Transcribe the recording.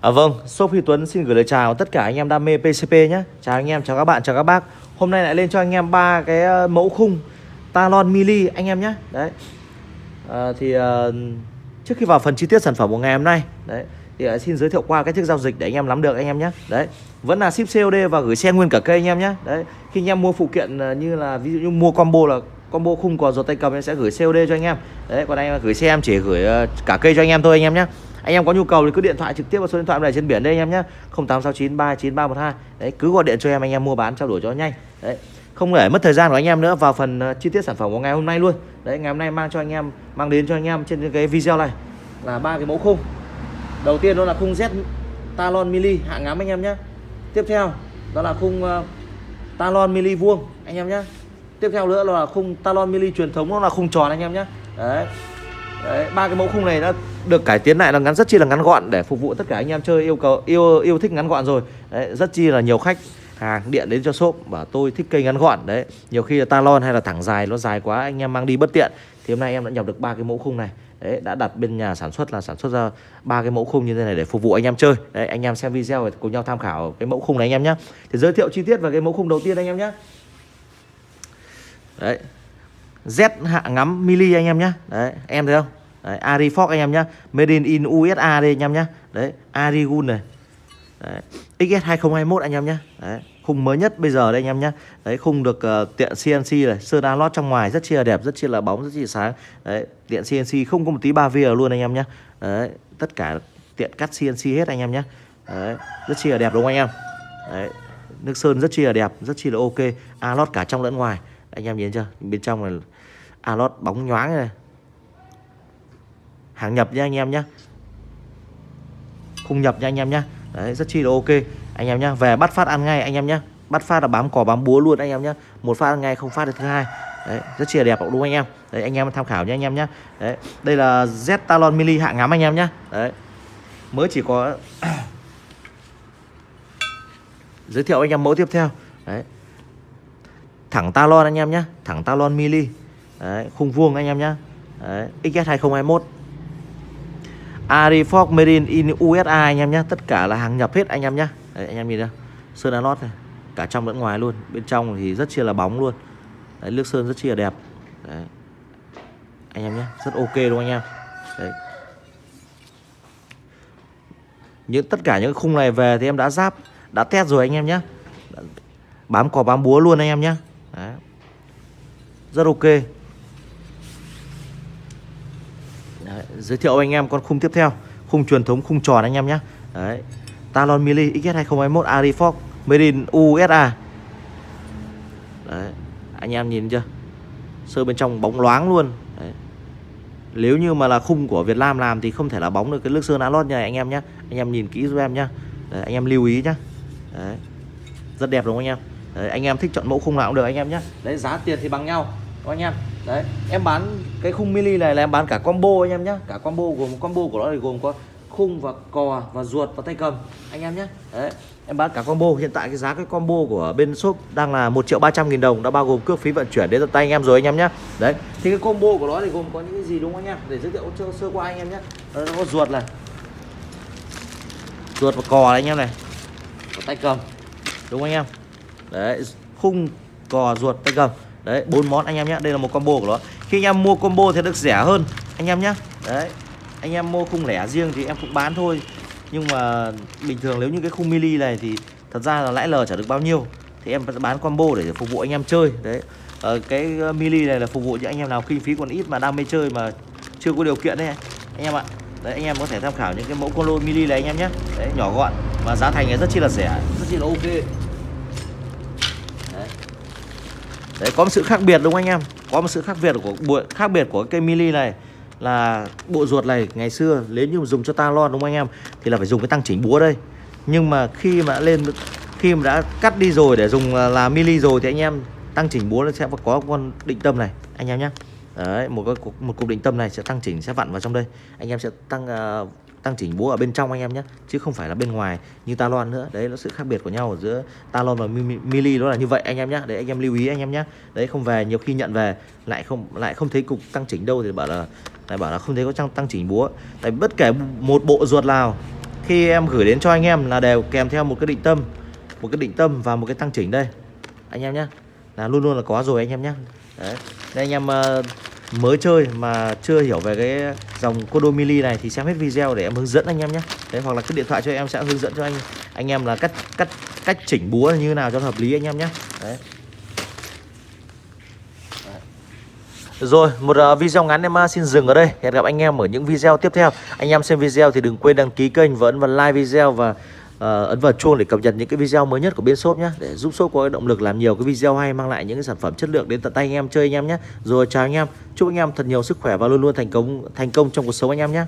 À vâng, shop Huy Tuấn xin gửi lời chào tất cả anh em đam mê PCP nhé. Chào anh em, chào các bạn, chào các bác. Hôm nay lại lên cho anh em ba cái mẫu khung Talon Mili anh em nhé. Đấy. À, thì uh, trước khi vào phần chi tiết sản phẩm của ngày hôm nay, đấy thì uh, xin giới thiệu qua cách thức giao dịch để anh em nắm được anh em nhé. Đấy. Vẫn là ship COD và gửi xe nguyên cả cây anh em nhé. Đấy. Khi anh em mua phụ kiện uh, như là ví dụ như mua combo là combo khung cò ruột tay cầm em sẽ gửi COD cho anh em. Đấy, còn anh em gửi xe em chỉ gửi uh, cả cây cho anh em thôi anh em nhé anh em có nhu cầu thì cứ điện thoại trực tiếp vào số điện thoại này trên biển đây anh em nhé 0869 39312 đấy cứ gọi điện cho em anh em mua bán trao đổi cho nhanh. Đấy không để mất thời gian của anh em nữa vào phần ờ, chi tiết sản phẩm của ngày hôm nay luôn. Đấy ngày hôm nay mang cho anh em mang đến cho anh em trên cái video này là ba cái mẫu khung. Đầu tiên đó là khung Z Talon Mili hạng ngắm anh em nhé tiếp theo đó là khung uh, Talon Mili vuông anh em nhé tiếp theo nữa là khung Talon Mili truyền thống nó là khung tròn anh em nhé đấy. Đấy, ba cái mẫu khung này đã được cải tiến lại là ngắn rất chi là ngắn gọn để phục vụ tất cả anh em chơi yêu cầu yêu yêu thích ngắn gọn rồi. Đấy, rất chi là nhiều khách hàng điện đến cho shop và tôi thích cây ngắn gọn đấy. Nhiều khi là talon hay là thẳng dài nó dài quá anh em mang đi bất tiện. Thì hôm nay em đã nhập được ba cái mẫu khung này. Đấy, đã đặt bên nhà sản xuất là sản xuất ra ba cái mẫu khung như thế này để phục vụ anh em chơi. Đấy, anh em xem video và cùng nhau tham khảo cái mẫu khung này anh em nhé. Thì giới thiệu chi tiết về cái mẫu khung đầu tiên anh em nhé. Đấy, Z hạ ngắm mili anh em nhé Đấy em thấy không Đấy, Arifox anh em nhé Made in, USA đây anh em nhé Đấy Arigun này. Đấy. XS2021 anh em nhé Đấy khung mới nhất bây giờ đây anh em nhé Đấy khung được uh, tiện CNC này Sơn alot trong ngoài rất chi là đẹp Rất chi là bóng rất chi là sáng. Đấy tiện CNC không có một tí ba vía luôn anh em nhé Đấy tất cả tiện cắt CNC hết anh em nhé Đấy rất chi là đẹp đúng không anh em? Đấy nước sơn rất chi là đẹp Rất chi là ok. Alot cả trong lẫn ngoài. Anh em nhìn chưa? Bên trong này alot bóng nhoáng này hàng nhập nha anh em nhé khung nhập nha anh em nhé đấy rất chi là ok anh em nhé về bắt phát ăn ngay anh em nhé bắt phát là bám cỏ bám búa luôn anh em nhé một phát ăn ngay không phát được thứ hai đấy rất chi là đẹp đúng không anh em đấy anh em tham khảo nhé anh em nhé đấy đây là Z Talon Mini hạng ngắm anh em nhé đấy mới chỉ có giới thiệu anh em mẫu tiếp theo đấy thẳng talon anh em nhé thẳng talon Mini Đấy, khung vuông anh em nhá Đấy, XS2021 Arifox Made in USA anh em nhé Tất cả là hàng nhập hết anh em nhé Đấy, anh em nhìn đây Sơn alot này Cả trong lẫn ngoài luôn. Bên trong thì rất chia là bóng luôn. Đấy, nước sơn rất chia là đẹp. Đấy. Anh em nhé Rất ok luôn anh em. Đấy. Những tất cả những khung này về thì em đã giáp Đã test rồi anh em nhé Bám cò bám búa luôn anh em nhé Đấy. Rất ok. Đấy. Giới thiệu anh em con khung tiếp theo Khung truyền thống khung tròn anh em nhé Đấy. Talon Mili XS2021 Arifox Merin USA Đấy. Anh em nhìn chưa Sơ bên trong bóng loáng luôn Đấy. Nếu như mà là khung của Việt Nam làm Thì không thể là bóng được cái nước sơn alot như này anh em nhé Anh em nhìn kỹ giúp em nhé Đấy, Anh em lưu ý nhé Đấy. Rất đẹp đúng không anh em Đấy, anh em thích chọn mẫu khung nào cũng được anh em nhé Đấy giá tiền thì bằng nhau các anh em Đấy em bán cái khung mini này là em bán cả combo anh em nhé Cả combo gồm combo của nó thì gồm có khung và cò và ruột và tay cầm anh em nhé Đấy em bán cả combo. Hiện tại cái giá cái combo của bên shop đang là 1 triệu 300 nghìn đồng đã bao gồm cước phí vận chuyển đến tận tay anh em rồi anh em nhé đấy thì cái combo của nó thì gồm có những cái gì đúng không anh em? Để giới thiệu sơ, sơ qua anh em nhé nó có ruột này. Ruột và cò này anh em này. Và tay cầm. Đúng không anh em? Đấy khung cò ruột tay cầm đấy bốn món anh em nhé. Đây là một combo của nó. Khi anh em mua combo thì được rẻ hơn anh em nhé. Đấy anh em mua khung lẻ riêng thì em cũng bán thôi. Nhưng mà bình thường nếu như cái khung mili này thì thật ra là lãi lờ chả được bao nhiêu. Thì em bán combo để phục vụ anh em chơi. Đấy ờ, cái ờ, mili này là phục vụ cho anh em nào kinh phí còn ít mà đam mê chơi mà chưa có điều kiện đấy anh em ạ. Đấy anh em có thể tham khảo những cái mẫu con lô mili này anh em nhé. Đấy nhỏ gọn và giá thành rất chi là rẻ rất chi là ok đấy đấy, có một sự khác biệt đúng không anh em? Có một sự khác biệt của bộ, khác biệt của cây mili này là bộ ruột này ngày xưa nếu như dùng cho ta lo đúng không anh em? Thì là phải dùng cái tăng chỉnh búa đây. Nhưng mà khi mà đã lên, khi mà đã cắt đi rồi để dùng à, là mili rồi thì anh em, tăng chỉnh búa nó sẽ có con định tâm này. Anh em nhé đấy một cái một cục định tâm này sẽ tăng chỉnh sẽ vặn vào trong đây. Anh em sẽ tăng uh, tăng chỉnh búa ở bên trong anh em nhé chứ không phải là bên ngoài như talon nữa. Đấy là sự khác biệt của nhau ở giữa talon và mili đó là như vậy anh em nhé. Đấy anh em lưu ý anh em nhé. Đấy không về nhiều khi nhận về lại không lại không thấy cục tăng chỉnh đâu thì bảo là lại bảo là không thấy có tăng tăng chỉnh búa. Tại bất kể một bộ ruột nào khi em gửi đến cho anh em là đều kèm theo một cái định tâm một cái định tâm và một cái tăng chỉnh đây. Anh em nhé là luôn luôn là có rồi anh em nhé. Đấy Nên anh em uh, mới chơi mà chưa hiểu về cái dòng Kodo Mili này thì xem hết video để em hướng dẫn anh em nhé đấy hoặc là cái điện thoại cho em sẽ hướng dẫn cho anh anh em là cách cách cách chỉnh búa như nào cho hợp lý anh em nhé đấy Rồi, một ờ, video ngắn em ờ, xin dừng ở đây. Hẹn gặp anh em ở những video tiếp theo. Anh em xem video thì đừng quên đăng ký kênh và ấn vào like video và Ờ, ấn vào chuông để cập nhật những cái video mới nhất của bên shop nhé. Để giúp shop có cái động lực làm nhiều cái video hay, mang lại những cái sản phẩm chất lượng đến tận tay anh em chơi anh em nhé. Rồi chào anh em. Chúc anh em thật nhiều sức khỏe và luôn luôn thành công thành công trong cuộc sống anh em nhé.